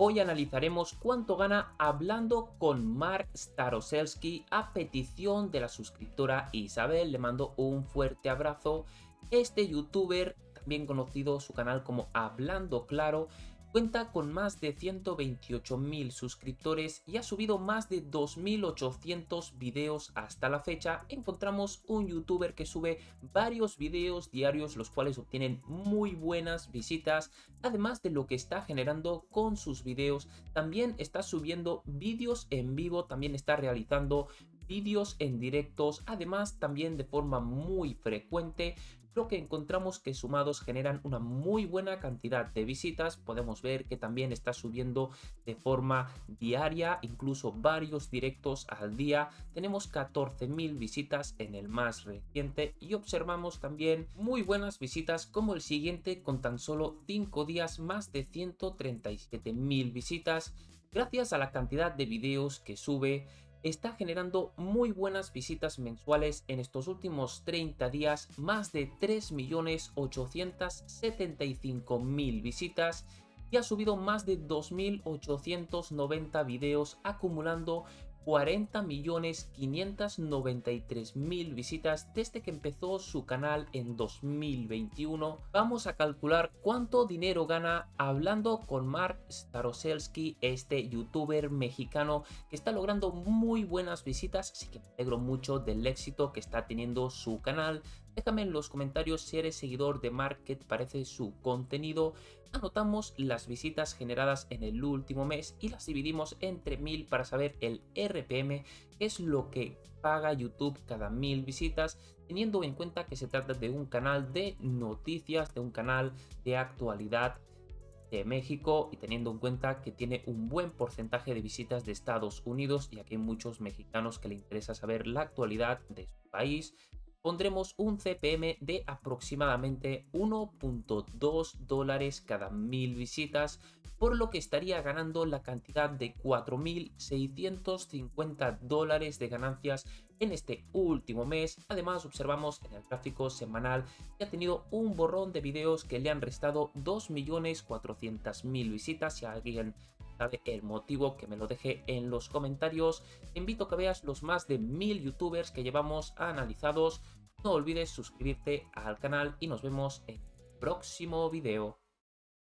Hoy analizaremos cuánto gana hablando con Mark Staroselsky a petición de la suscriptora Isabel. Le mando un fuerte abrazo. Este youtuber, también conocido su canal como Hablando Claro, Cuenta con más de 128.000 suscriptores y ha subido más de 2.800 videos hasta la fecha. Encontramos un youtuber que sube varios videos diarios los cuales obtienen muy buenas visitas. Además de lo que está generando con sus videos, también está subiendo vídeos en vivo, también está realizando vídeos en directos, además también de forma muy frecuente lo que encontramos que sumados generan una muy buena cantidad de visitas. Podemos ver que también está subiendo de forma diaria, incluso varios directos al día. Tenemos 14.000 visitas en el más reciente y observamos también muy buenas visitas como el siguiente con tan solo 5 días más de 137.000 visitas gracias a la cantidad de videos que sube está generando muy buenas visitas mensuales en estos últimos 30 días, más de 3.875.000 visitas y ha subido más de 2.890 videos acumulando 40.593.000 visitas desde que empezó su canal en 2021. Vamos a calcular cuánto dinero gana hablando con Mark Staroselsky, este youtuber mexicano que está logrando muy buenas visitas, así que me alegro mucho del éxito que está teniendo su canal. Déjame en los comentarios si eres seguidor de Mark, qué te parece su contenido. Anotamos las visitas generadas en el último mes y las dividimos entre mil para saber el RPM, que es lo que paga YouTube cada mil visitas, teniendo en cuenta que se trata de un canal de noticias, de un canal de actualidad de México y teniendo en cuenta que tiene un buen porcentaje de visitas de Estados Unidos y aquí hay muchos mexicanos que le interesa saber la actualidad de su país, pondremos un CPM de aproximadamente 1.2 dólares cada mil visitas, por lo que estaría ganando la cantidad de 4.650 dólares de ganancias en este último mes. Además, observamos en el gráfico semanal que ha tenido un borrón de videos que le han restado 2.400.000 visitas. Si alguien sabe el motivo, que me lo deje en los comentarios. Te invito a que veas los más de mil youtubers que llevamos analizados. No olvides suscribirte al canal y nos vemos en el próximo video.